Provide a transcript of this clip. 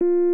you